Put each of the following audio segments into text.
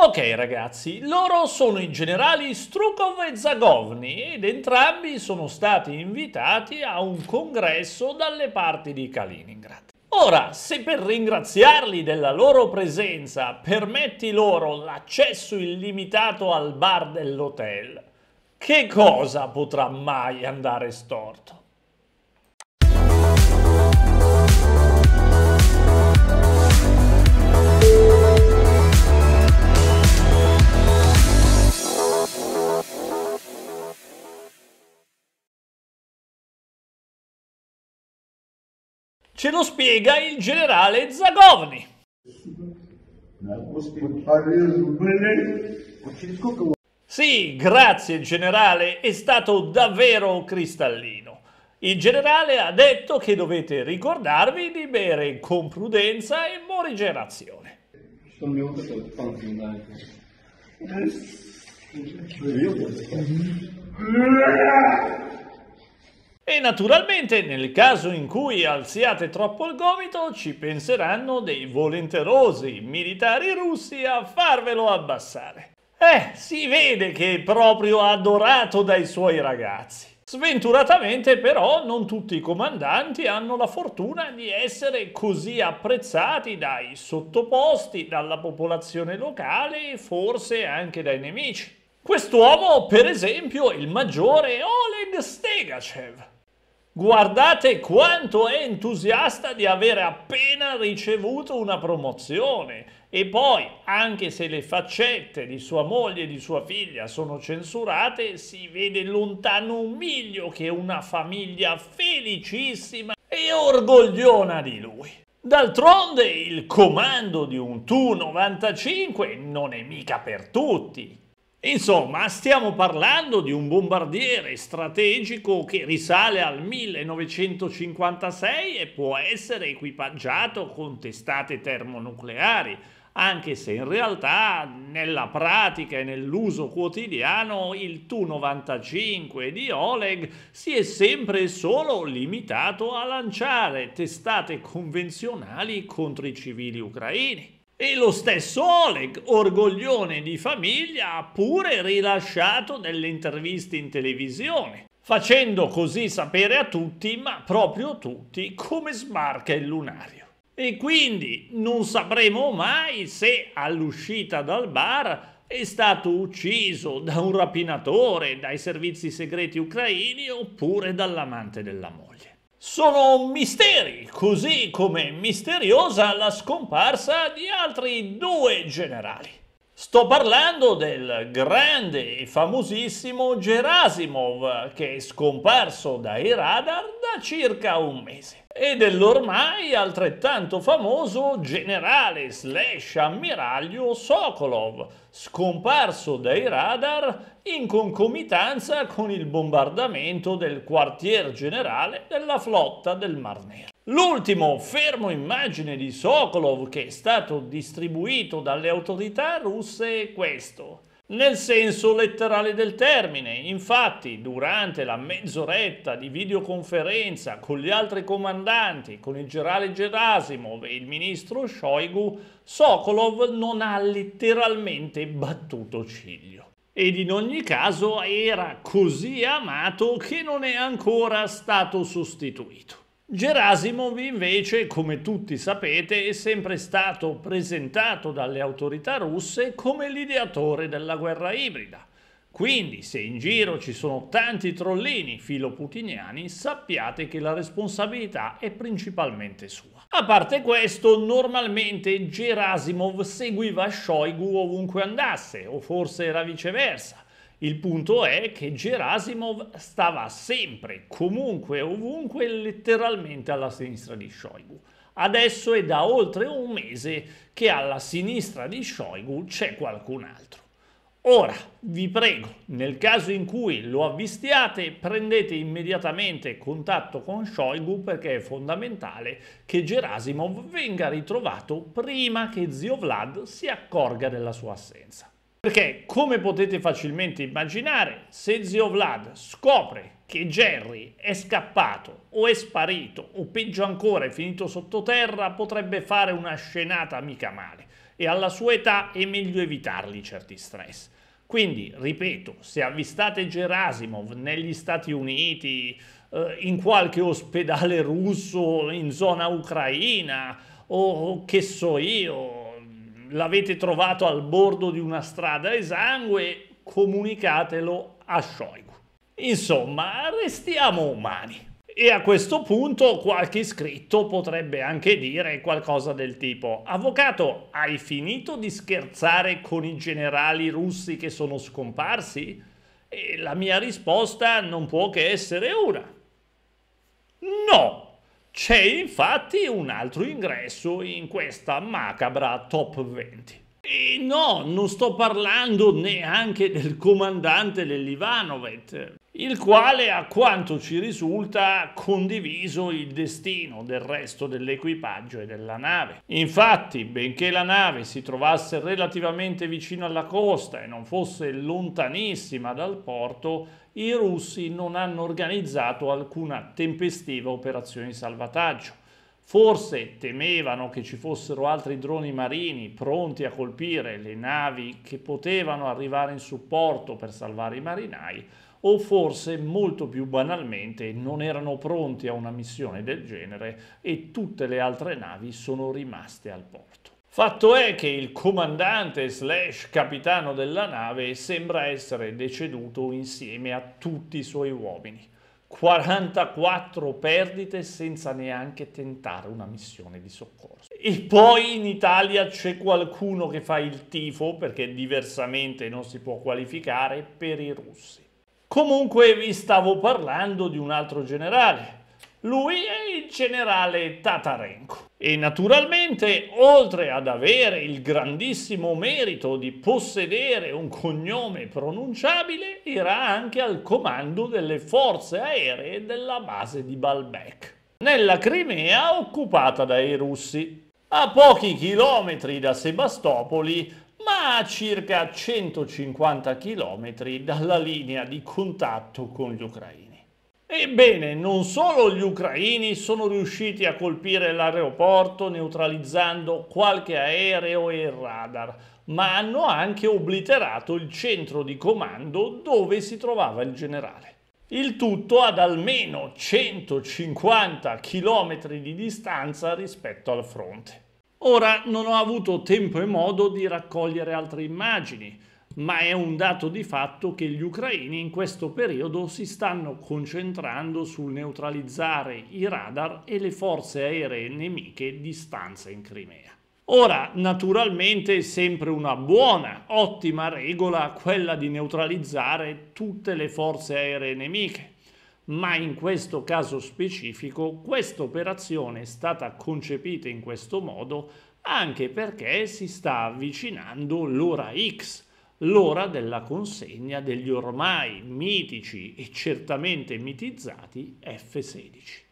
Ok ragazzi, loro sono i generali Strukov e Zagovni ed entrambi sono stati invitati a un congresso dalle parti di Kaliningrad. Ora, se per ringraziarli della loro presenza permetti loro l'accesso illimitato al bar dell'hotel, che cosa potrà mai andare storto? Ce lo spiega il generale Zagovni. Sì, grazie generale, è stato davvero cristallino. Il generale ha detto che dovete ricordarvi di bere con prudenza e morigerazione. E naturalmente nel caso in cui alziate troppo il gomito ci penseranno dei volenterosi militari russi a farvelo abbassare. Eh, si vede che è proprio adorato dai suoi ragazzi. Sventuratamente però non tutti i comandanti hanno la fortuna di essere così apprezzati dai sottoposti, dalla popolazione locale e forse anche dai nemici. Quest'uomo, per esempio, è il maggiore Oleg Stegachev. Guardate quanto è entusiasta di avere appena ricevuto una promozione e poi, anche se le faccette di sua moglie e di sua figlia sono censurate, si vede lontano un miglio che una famiglia felicissima e orgogliona di lui. D'altronde il comando di un Tu-95 non è mica per tutti. Insomma, stiamo parlando di un bombardiere strategico che risale al 1956 e può essere equipaggiato con testate termonucleari, anche se in realtà nella pratica e nell'uso quotidiano il Tu-95 di Oleg si è sempre e solo limitato a lanciare testate convenzionali contro i civili ucraini. E lo stesso Oleg, orgoglione di famiglia, ha pure rilasciato delle interviste in televisione, facendo così sapere a tutti, ma proprio tutti, come sbarca il lunario. E quindi non sapremo mai se all'uscita dal bar è stato ucciso da un rapinatore, dai servizi segreti ucraini oppure dall'amante della moglie. Sono misteri, così come misteriosa la scomparsa di altri due generali. Sto parlando del grande e famosissimo Gerasimov, che è scomparso dai radar da circa un mese, e dell'ormai altrettanto famoso generale slash ammiraglio Sokolov, scomparso dai radar in concomitanza con il bombardamento del quartier generale della flotta del Mar Nero. L'ultimo fermo immagine di Sokolov che è stato distribuito dalle autorità russe è questo. Nel senso letterale del termine, infatti, durante la mezz'oretta di videoconferenza con gli altri comandanti, con il generale Gerasimov e il ministro Shoigu, Sokolov non ha letteralmente battuto ciglio. Ed in ogni caso era così amato che non è ancora stato sostituito. Gerasimov invece, come tutti sapete, è sempre stato presentato dalle autorità russe come l'ideatore della guerra ibrida. Quindi, se in giro ci sono tanti trollini filoputiniani, sappiate che la responsabilità è principalmente sua. A parte questo, normalmente Gerasimov seguiva Shoigu ovunque andasse, o forse era viceversa. Il punto è che Gerasimov stava sempre, comunque, ovunque, letteralmente alla sinistra di Shoigu. Adesso è da oltre un mese che alla sinistra di Shoigu c'è qualcun altro. Ora, vi prego, nel caso in cui lo avvistiate, prendete immediatamente contatto con Shoigu perché è fondamentale che Gerasimov venga ritrovato prima che zio Vlad si accorga della sua assenza. Perché, come potete facilmente immaginare, se zio Vlad scopre che Jerry è scappato o è sparito o peggio ancora è finito sottoterra, potrebbe fare una scenata mica male. e alla sua età è meglio evitarli certi stress. Quindi, ripeto, se avvistate Gerasimov negli Stati Uniti, eh, in qualche ospedale russo in zona ucraina o che so io, l'avete trovato al bordo di una strada esangue, comunicatelo a Shoigu. Insomma, restiamo umani. E a questo punto qualche iscritto potrebbe anche dire qualcosa del tipo Avvocato, hai finito di scherzare con i generali russi che sono scomparsi? E la mia risposta non può che essere una. No, c'è infatti un altro ingresso in questa macabra top 20. E no, non sto parlando neanche del comandante dell'Ivanovet, il quale a quanto ci risulta ha condiviso il destino del resto dell'equipaggio e della nave. Infatti, benché la nave si trovasse relativamente vicino alla costa e non fosse lontanissima dal porto, i russi non hanno organizzato alcuna tempestiva operazione di salvataggio. Forse temevano che ci fossero altri droni marini pronti a colpire le navi che potevano arrivare in supporto per salvare i marinai, o forse molto più banalmente non erano pronti a una missione del genere e tutte le altre navi sono rimaste al porto. Fatto è che il comandante slash capitano della nave sembra essere deceduto insieme a tutti i suoi uomini 44 perdite senza neanche tentare una missione di soccorso. E poi in Italia c'è qualcuno che fa il tifo perché diversamente non si può qualificare per i russi. Comunque vi stavo parlando di un altro generale, lui è il generale Tatarenko. E naturalmente, oltre ad avere il grandissimo merito di possedere un cognome pronunciabile, era anche al comando delle forze aeree della base di Baalbek, nella Crimea occupata dai russi, a pochi chilometri da Sebastopoli, ma a circa 150 chilometri dalla linea di contatto con gli ucraini. Ebbene, non solo gli ucraini sono riusciti a colpire l'aeroporto neutralizzando qualche aereo e radar, ma hanno anche obliterato il centro di comando dove si trovava il generale. Il tutto ad almeno 150 km di distanza rispetto al fronte. Ora non ho avuto tempo e modo di raccogliere altre immagini, ma è un dato di fatto che gli ucraini in questo periodo si stanno concentrando sul neutralizzare i radar e le forze aeree nemiche di stanza in Crimea. Ora, naturalmente è sempre una buona, ottima regola quella di neutralizzare tutte le forze aeree nemiche, ma in questo caso specifico questa operazione è stata concepita in questo modo anche perché si sta avvicinando l'ora X, l'ora della consegna degli ormai mitici e certamente mitizzati F-16.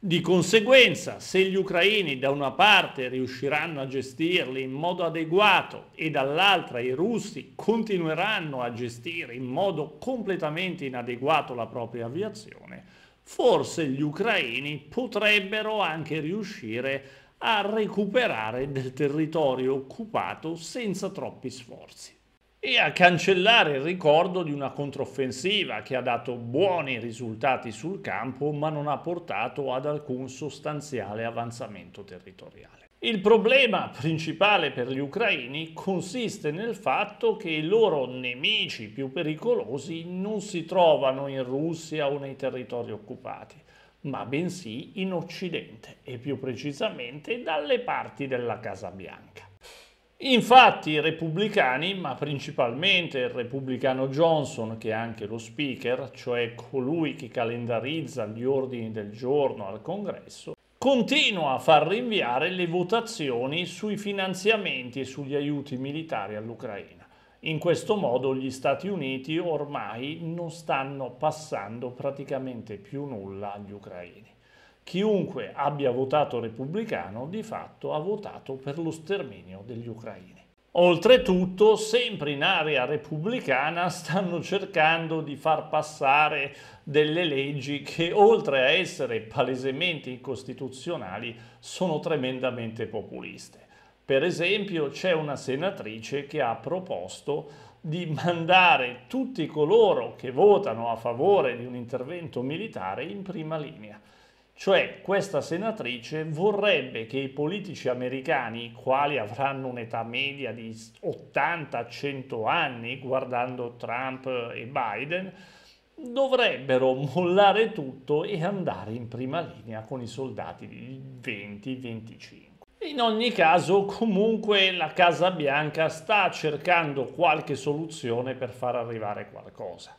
Di conseguenza, se gli ucraini da una parte riusciranno a gestirli in modo adeguato e dall'altra i russi continueranno a gestire in modo completamente inadeguato la propria aviazione, forse gli ucraini potrebbero anche riuscire a recuperare del territorio occupato senza troppi sforzi e a cancellare il ricordo di una controffensiva che ha dato buoni risultati sul campo ma non ha portato ad alcun sostanziale avanzamento territoriale. Il problema principale per gli ucraini consiste nel fatto che i loro nemici più pericolosi non si trovano in Russia o nei territori occupati, ma bensì in Occidente e più precisamente dalle parti della Casa Bianca. Infatti i repubblicani, ma principalmente il repubblicano Johnson, che è anche lo speaker, cioè colui che calendarizza gli ordini del giorno al congresso, continua a far rinviare le votazioni sui finanziamenti e sugli aiuti militari all'Ucraina. In questo modo gli Stati Uniti ormai non stanno passando praticamente più nulla agli ucraini chiunque abbia votato repubblicano di fatto ha votato per lo sterminio degli ucraini. Oltretutto, sempre in area repubblicana stanno cercando di far passare delle leggi che oltre a essere palesemente incostituzionali sono tremendamente populiste. Per esempio c'è una senatrice che ha proposto di mandare tutti coloro che votano a favore di un intervento militare in prima linea. Cioè questa senatrice vorrebbe che i politici americani, quali avranno un'età media di 80-100 anni, guardando Trump e Biden, dovrebbero mollare tutto e andare in prima linea con i soldati di 20-25. In ogni caso, comunque, la Casa Bianca sta cercando qualche soluzione per far arrivare qualcosa.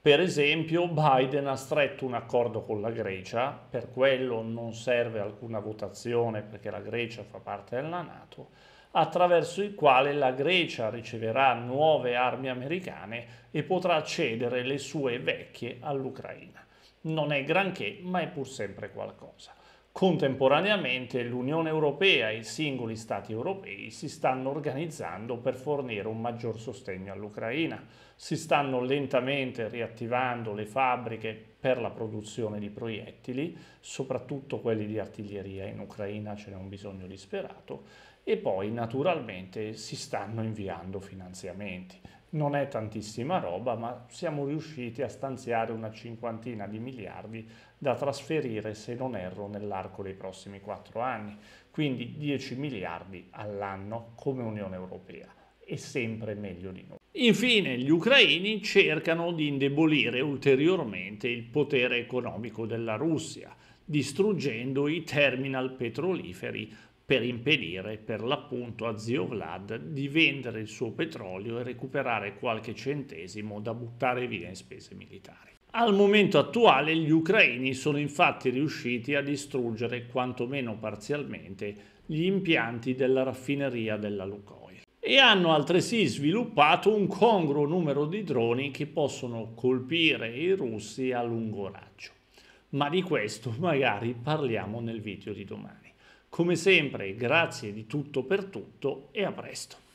Per esempio, Biden ha stretto un accordo con la Grecia, per quello non serve alcuna votazione perché la Grecia fa parte della Nato, attraverso il quale la Grecia riceverà nuove armi americane e potrà cedere le sue vecchie all'Ucraina. Non è granché, ma è pur sempre qualcosa. Contemporaneamente l'Unione Europea e i singoli Stati europei si stanno organizzando per fornire un maggior sostegno all'Ucraina. Si stanno lentamente riattivando le fabbriche per la produzione di proiettili, soprattutto quelli di artiglieria, in Ucraina ce n'è un bisogno disperato, e poi naturalmente si stanno inviando finanziamenti. Non è tantissima roba, ma siamo riusciti a stanziare una cinquantina di miliardi da trasferire, se non erro, nell'arco dei prossimi quattro anni. Quindi 10 miliardi all'anno come Unione Europea e sempre meglio di noi. Infine, gli ucraini cercano di indebolire ulteriormente il potere economico della Russia, distruggendo i terminal petroliferi per impedire per l'appunto a zio Vlad di vendere il suo petrolio e recuperare qualche centesimo da buttare via in spese militari. Al momento attuale gli ucraini sono infatti riusciti a distruggere quantomeno parzialmente gli impianti della raffineria della Lukoil e hanno altresì sviluppato un congruo numero di droni che possono colpire i russi a lungo raggio. Ma di questo magari parliamo nel video di domani. Come sempre, grazie di tutto per tutto e a presto.